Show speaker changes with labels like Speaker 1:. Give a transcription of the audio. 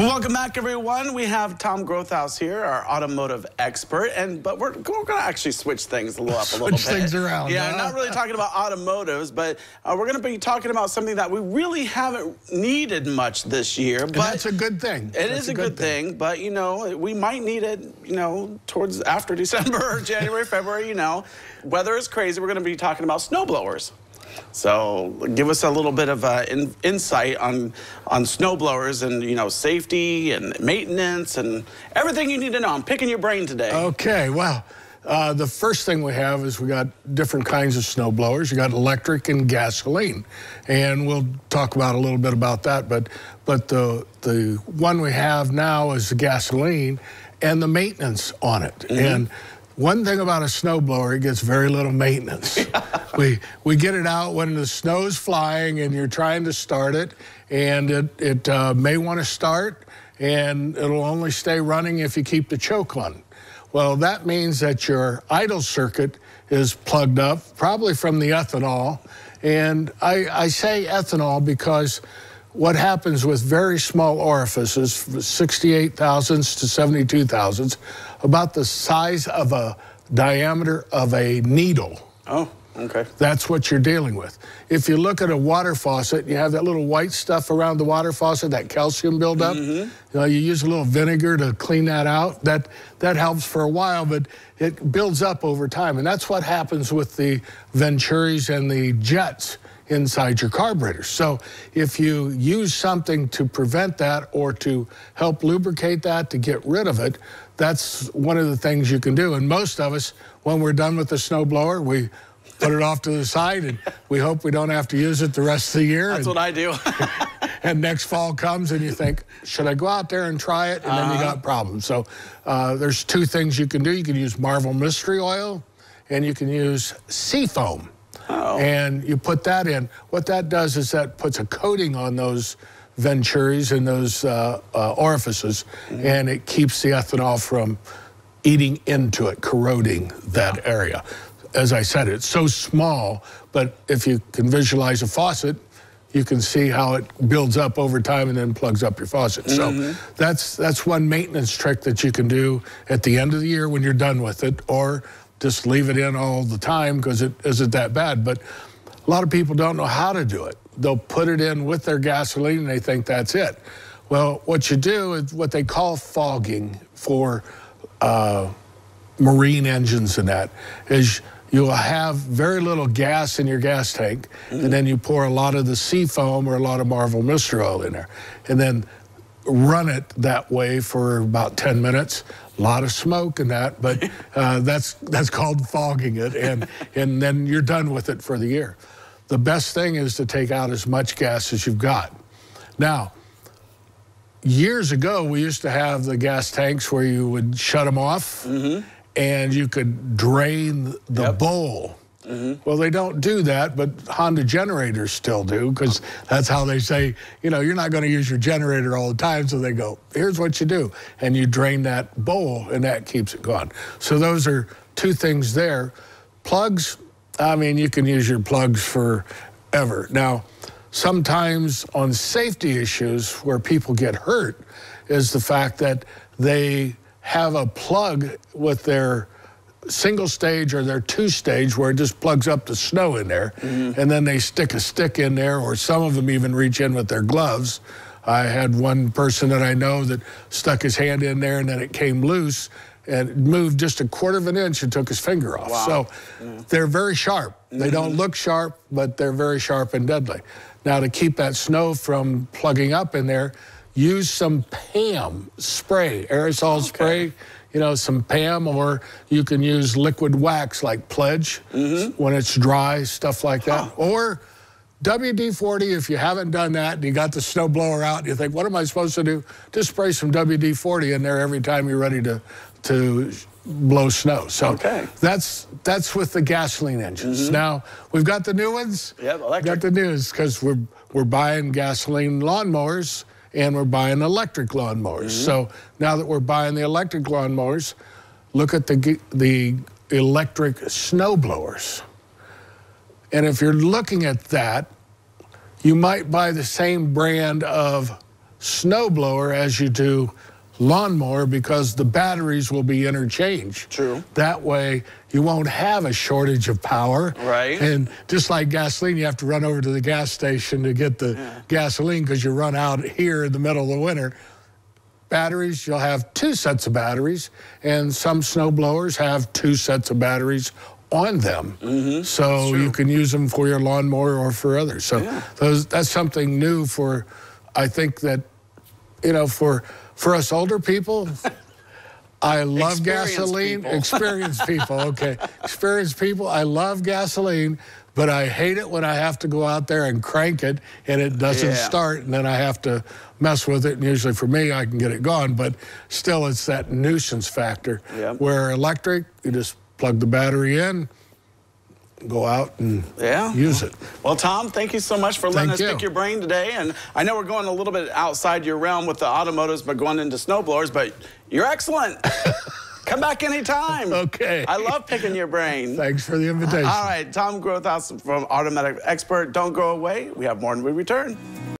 Speaker 1: Welcome back, everyone. We have Tom Grothaus here, our automotive expert, and but we're, we're going to actually switch things a little up a little
Speaker 2: Switch
Speaker 1: bit.
Speaker 2: things around,
Speaker 1: Yeah,
Speaker 2: huh?
Speaker 1: not really talking about automotives, but uh, we're going to be talking about something that we really haven't needed much this year. But
Speaker 2: And that's a good thing.
Speaker 1: It
Speaker 2: That's
Speaker 1: is a good thing. but you know, we might need it, you know, towards after December January, February, you know. Weather is crazy. We're going to be talking about snowblowers. So give us a little bit of uh, in, insight on on snowblowers and you know safety and maintenance and everything you need to know. I'm picking your brain today.
Speaker 2: Okay, well, uh, the first thing we have is we got different kinds of snow blowers. You got electric and gasoline, and we'll talk about a little bit about that. But but the the one we have now is the gasoline, and the maintenance on it. And one thing about a snow blower, it gets very little maintenance. we we get it out when the snow's flying and you're trying to start it, and it it uh, may want to start, and it'll only stay running if you keep the choke on. Well, that means that your idle circuit is plugged up, probably from the ethanol. And I, I say ethanol because what happens with very small orifices, 68 thousandths to 72 thousandths, about the size of a diameter of a needle.
Speaker 1: Oh, okay.
Speaker 2: That's what you're dealing with. If you look at a water faucet, you have that little white stuff around the water faucet, that calcium buildup. Mm-hmm. You know, you use a little vinegar to clean that out. That that helps for a while, but it builds up over time, and that's what happens with the Venturis and the jets inside your carburetors. So if you use something to prevent that or to help lubricate that to get rid of it, that's one of the things you can do. And most of us, when we're done with the snowblower, we put it off to the side and we hope we don't have to use it the rest of the year.
Speaker 1: That's
Speaker 2: and,
Speaker 1: what I do.
Speaker 2: and next fall comes and you think, should I go out there and try it? And then you got problems. So uh, there's two things you can do. You can use Marvel Mystery Oil and you can use Seafoam. And you put that in. What that does is that puts a coating on those venturis and those uh, uh, orifices, and it keeps the ethanol from eating into it, corroding that area. As I said, it's so small, but if you can visualize a faucet, you can see how it builds up over time and then plugs up your faucet. So that's that's one maintenance trick that you can do at the end of the year when you're done with it, or just leave it in all the time because it isn't that bad. But a lot of people don't know how to do it. They'll put it in with their gasoline and they think that's it. Well, what you do is what they call fogging for uh, marine engines and that is you'll have very little gas in your gas tank, and then you pour a lot of the sea foam or a lot of Marvel Mystery Oil in there, and then run it that way for about 10 minutes. A lot of smoke and that, but uh, that's that's called fogging it, and and then you're done with it for the year. The best thing is to take out as much gas as you've got. Now, years ago, we used to have the gas tanks where you would shut them off and you could drain the
Speaker 1: Yep.
Speaker 2: bowl. Mm-hmm. Well, they don't do that, but Honda generators still do because that's how they say, you know, you're not going to use your generator all the time. So they go, here's what you do. And you drain that bowl and that keeps it gone. So those are two things there. Plugs, I mean, you can use your plugs forever. Now, sometimes on safety issues where people get hurt is the fact that they have a plug with their single stage or their two stage where it just plugs up the snow in there mm-hmm. and then they stick a stick in there or some of them even reach in with their gloves. I had one person that i know that stuck his hand in there and then it came loose and moved just a quarter of an inch and took his finger off.
Speaker 1: Wow.
Speaker 2: so they're very sharp. They don't mm-hmm. look sharp but they're very sharp and deadly. Now to keep that snow from plugging up in there use some pam spray aerosol spray you know, some PAM, or you can use liquid wax like Pledge mm-hmm. when it's dry, stuff like that. Or WD 40, if you haven't done that and you got the snow blower out and you think, what am I supposed to do? Just spray some WD 40 in there every time you're ready to, to blow snow. So
Speaker 1: Okay.
Speaker 2: that's, that's with the gasoline engines. Mm-hmm. Now, we've got the new ones. We've
Speaker 1: electric.
Speaker 2: Got the news because we're, we're buying gasoline lawnmowers and we're buying electric lawnmowers. So now that we're buying the electric lawnmowers, look at the the electric snow blowers. And if you're looking at that, you might buy the same brand of snowblower as you do lawnmower because the batteries will be interchanged.
Speaker 1: True.
Speaker 2: That way you won't have a shortage of power.
Speaker 1: Right.
Speaker 2: And just like gasoline, you have to run over to the gas station to get the
Speaker 1: Yeah.
Speaker 2: gasoline because you run out here in the middle of the winter. Batteries, you'll have two sets of batteries, and some snow blowers have two sets of batteries on them.
Speaker 1: Mm-hmm.
Speaker 2: So you can use them for your lawnmower or for others. So
Speaker 1: Yeah.
Speaker 2: those, that's something new for, I think that, you know, for for us older people, I love
Speaker 1: Experienced
Speaker 2: gasoline.
Speaker 1: people.
Speaker 2: Experienced people, okay. Experienced people, I love gasoline, but I hate it when I have to go out there and crank it and it doesn't
Speaker 1: Yeah.
Speaker 2: start and then I have to mess with it. And usually for me, I can get it gone, but still it's that nuisance factor.
Speaker 1: Yeah.
Speaker 2: Where electric, you just plug the battery in, go out and
Speaker 1: Yeah.
Speaker 2: use it.
Speaker 1: Well, Tom, thank you so much for letting
Speaker 2: Thank
Speaker 1: us
Speaker 2: you.
Speaker 1: pick your brain today. And I know we're going a little bit outside your realm with the automotives, but going into snowblowers, but you're excellent. Come back anytime.
Speaker 2: Okay.
Speaker 1: I love picking your brain.
Speaker 2: Thanks for the invitation.
Speaker 1: All right, Tom Grothaus from Automatic Expert. Don't go away. We have more when we return.